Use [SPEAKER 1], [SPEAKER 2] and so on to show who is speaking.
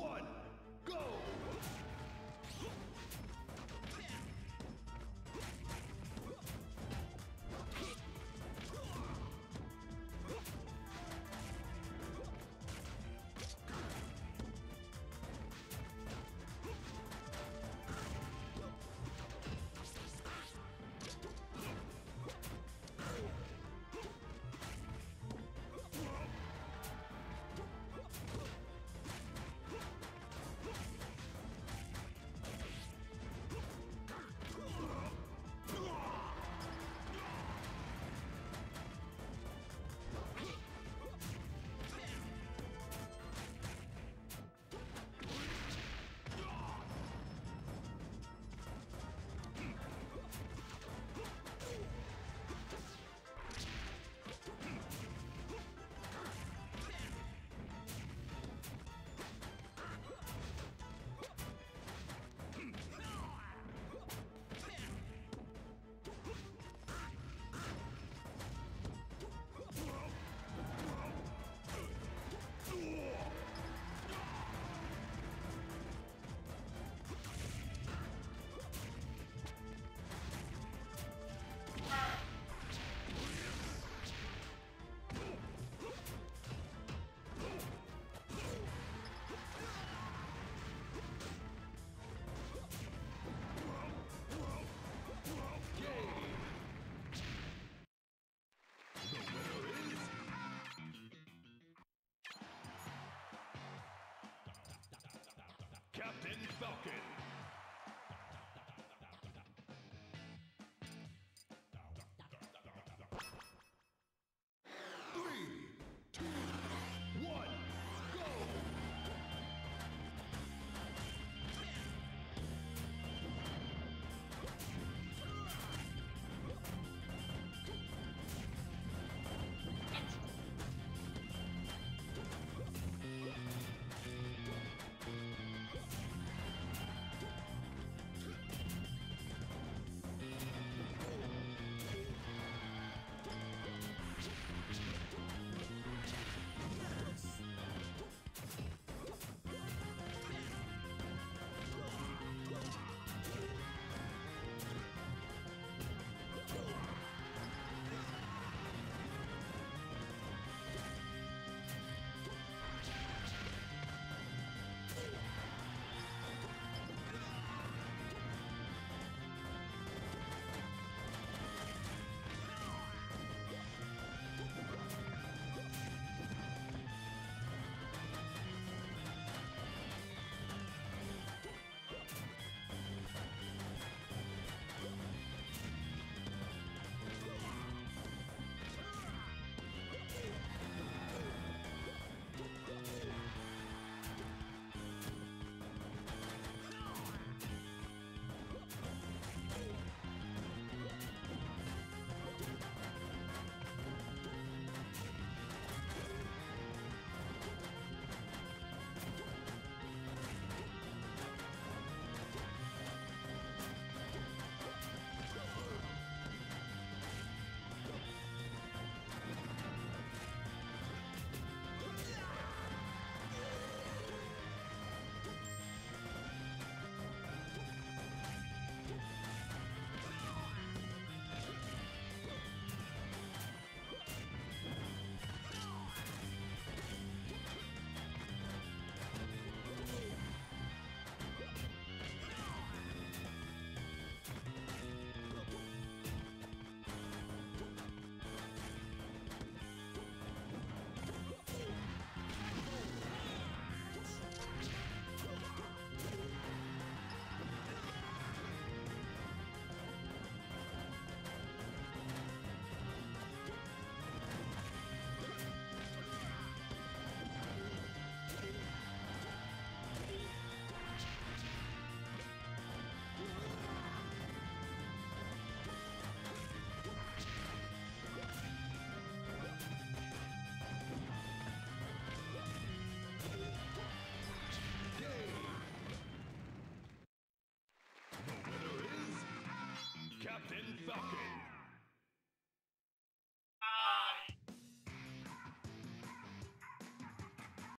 [SPEAKER 1] one,